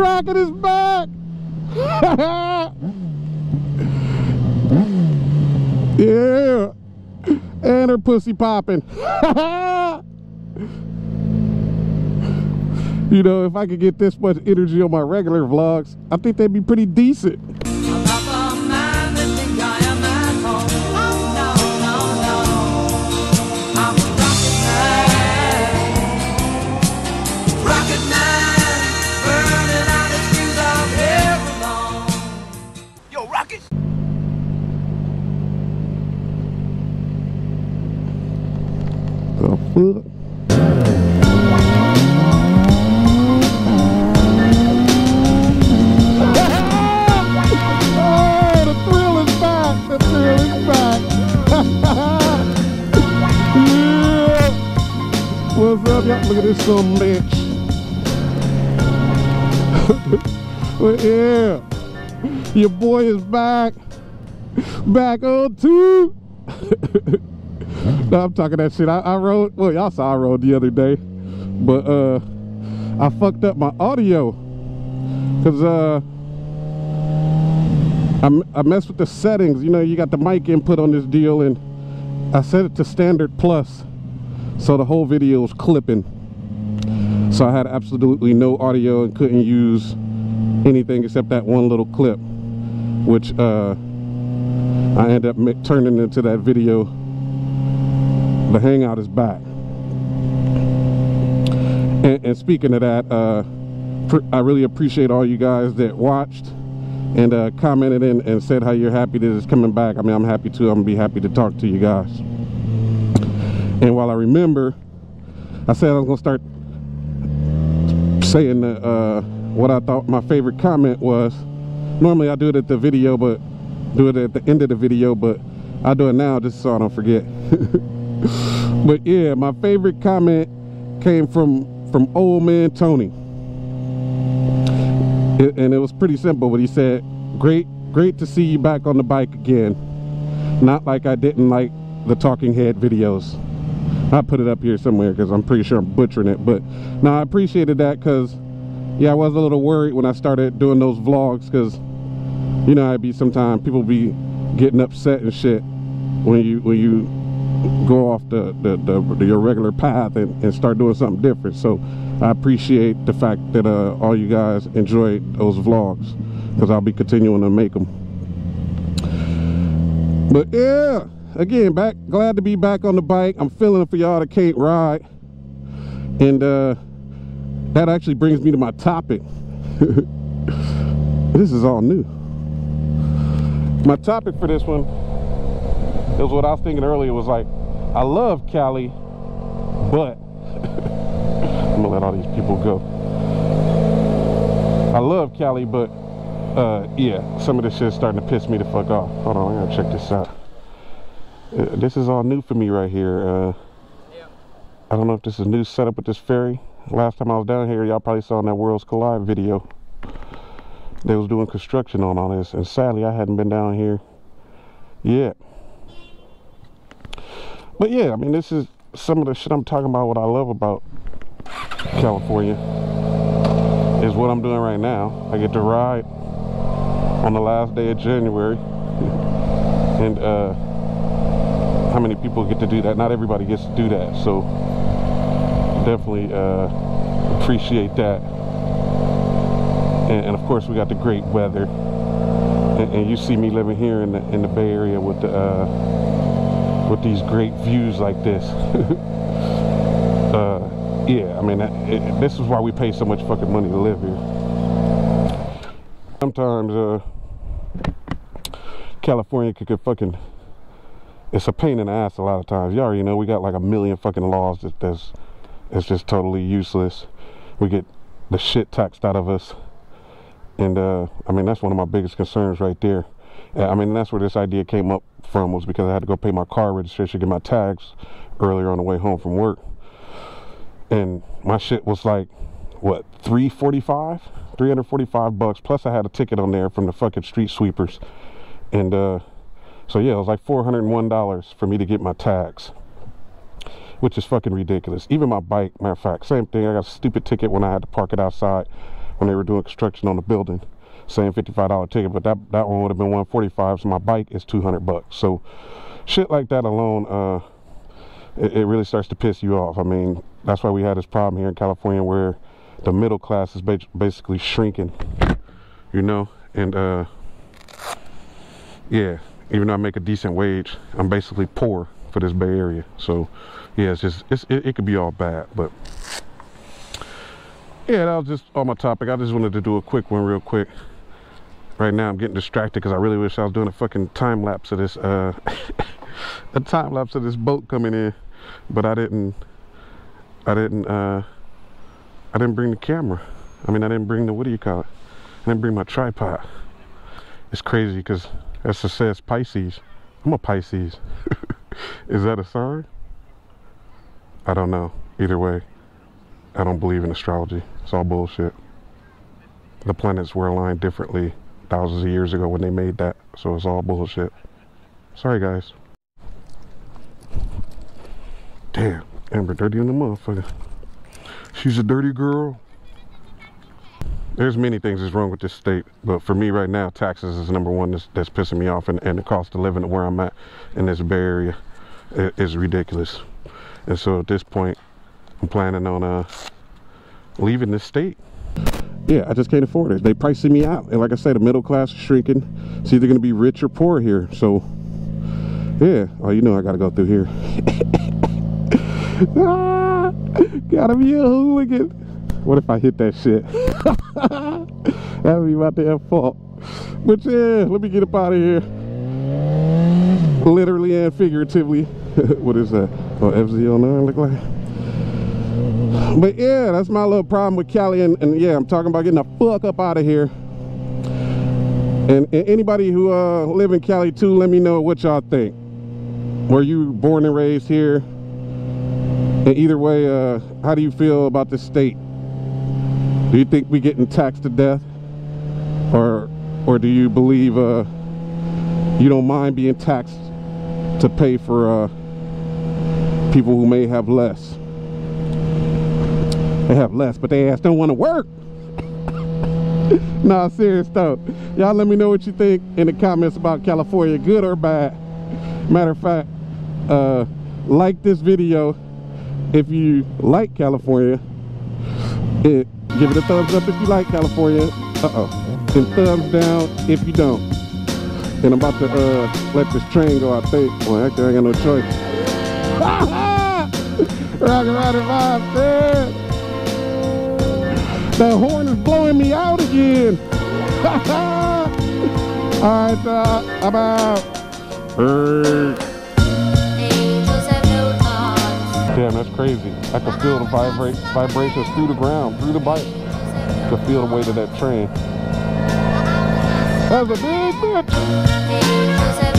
Rocket is back. yeah. And her pussy popping. you know, if I could get this much energy on my regular vlogs, I think they'd be pretty decent. The fuck? Yeah. What's up, y'all? Look at this some bitch. yeah. Your boy is back. Back on two. no, I'm talking that shit. I, I rode, well, y'all saw I rode the other day. But uh I fucked up my audio. Cause uh I, I messed with the settings. You know, you got the mic input on this deal, and I set it to standard plus, so the whole video was clipping. So I had absolutely no audio and couldn't use anything except that one little clip, which uh, I ended up turning into that video. The Hangout is back. And, and speaking of that, uh, I really appreciate all you guys that watched and uh, commented in and said how you're happy that it's coming back. I mean, I'm happy too. I'm gonna be happy to talk to you guys. And while I remember, I said I was gonna start saying uh, what I thought my favorite comment was. Normally I do it at the video, but do it at the end of the video, but I do it now just so I don't forget. but yeah, my favorite comment came from from old man Tony. It, and it was pretty simple but he said great great to see you back on the bike again. Not like i didn't like the talking head videos. I put it up here somewhere because i'm pretty sure i'm butchering it but now i appreciated that because yeah i was a little worried when i started doing those vlogs because you know i'd be sometimes people be getting upset and shit when you when you go off the, the, the, the your regular path and, and start doing something different. So i appreciate the fact that uh, all you guys enjoyed those vlogs because i'll be continuing to make them but yeah again back glad to be back on the bike. I'm feeling for y'all that can't ride. And uh that actually brings me to my topic. This is all new. My topic for this one it was what I was thinking earlier was like, I love Cali, but I'm gonna let all these people go. I love Cali, but uh, yeah, some of this shit's starting to piss me the fuck off. Hold on, I gotta check this out. Uh, this is all new for me right here. Uh, I don't know if this is a new setup with this ferry. Last time I was down here, y'all probably saw in that Worlds Collide video. They was doing construction on all this, and sadly, I hadn't been down here yet. But yeah, I mean, this is some of the shit I'm talking about. What I love about California is what I'm doing right now. I get to ride on the last day of January, and uh, how many people get to do that? Not everybody gets to do that, so definitely uh, appreciate that. And, and of course, we got the great weather, and, and you see me living here in the in the Bay Area with the. Uh, with these great views like this. uh, yeah, I mean, it, this is why we pay so much fucking money to live here. Sometimes, uh, California could get fucking, it's a pain in the ass a lot of times. You already know we got like a million fucking laws that that's, it's just totally useless. We get the shit taxed out of us. And, uh, I mean, that's one of my biggest concerns right there. I mean, that's where this idea came up from was because I had to go pay my car registration, get my tags earlier on the way home from work. And my shit was like, what, 345 345 bucks. Plus I had a ticket on there from the fucking street sweepers. And uh, so yeah, it was like $401 for me to get my tags. Which is fucking ridiculous. Even my bike, matter of fact, same thing. I got a stupid ticket when I had to park it outside when they were doing construction on the building. Same $55 ticket, but that, that one would have been 145 so my bike is 200 bucks. So shit like that alone, uh, it, it really starts to piss you off. I mean, that's why we had this problem here in California where the middle class is basically shrinking, you know, and uh, yeah, even though I make a decent wage, I'm basically poor for this Bay Area. So yeah, it's just, it's, it, it could be all bad, but yeah, that was just on my topic. I just wanted to do a quick one real quick. Right now I'm getting distracted because I really wish I was doing a fucking time lapse of this, uh, a time lapse of this boat coming in, but I didn't, I didn't, uh, I didn't bring the camera. I mean, I didn't bring the, what do you call it? I didn't bring my tripod. It's crazy because it says Pisces. I'm a Pisces. Is that a sign? I don't know. Either way, I don't believe in astrology. It's all bullshit. The planets were aligned differently thousands of years ago when they made that, so it's all bullshit. Sorry, guys. Damn, Amber dirty in the motherfucker. She's a dirty girl. There's many things that's wrong with this state, but for me right now, taxes is number one that's, that's pissing me off, and, and the cost of living where I'm at in this Bay Area is ridiculous. And so at this point, I'm planning on uh, leaving this state. Yeah, I just can't afford it. They pricing me out. And like I said, the middle class is shrinking. It's either going to be rich or poor here. So, yeah. Oh, you know I got to go through here. ah, gotta be a hooligan. What if I hit that shit? That'd be my damn fault. But yeah, let me get up out of here. Literally and figuratively. what is that? Oh, FZ09 look like? But yeah, that's my little problem with Cali. And, and yeah, I'm talking about getting the fuck up out of here. And, and anybody who uh, live in Cali too, let me know what y'all think. Were you born and raised here? And either way, uh, how do you feel about the state? Do you think we getting taxed to death? Or, or do you believe uh, you don't mind being taxed to pay for uh, people who may have less. They have less, but they ass don't want to work. nah, serious though. Y'all let me know what you think in the comments about California, good or bad. Matter of fact, uh, like this video if you like California. It, give it a thumbs up if you like California. Uh-oh. And thumbs down if you don't. And I'm about to uh, let this train go, I think. Well, actually, I ain't got no choice. Rocket Ryder vibe, man. The horn is blowing me out again. All right, uh, I'm out. Damn, that's crazy. I can feel the vibrate, vibrations through the ground, through the bike. I can feel the weight of that train. That's a big bitch.